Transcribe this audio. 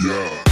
Yeah.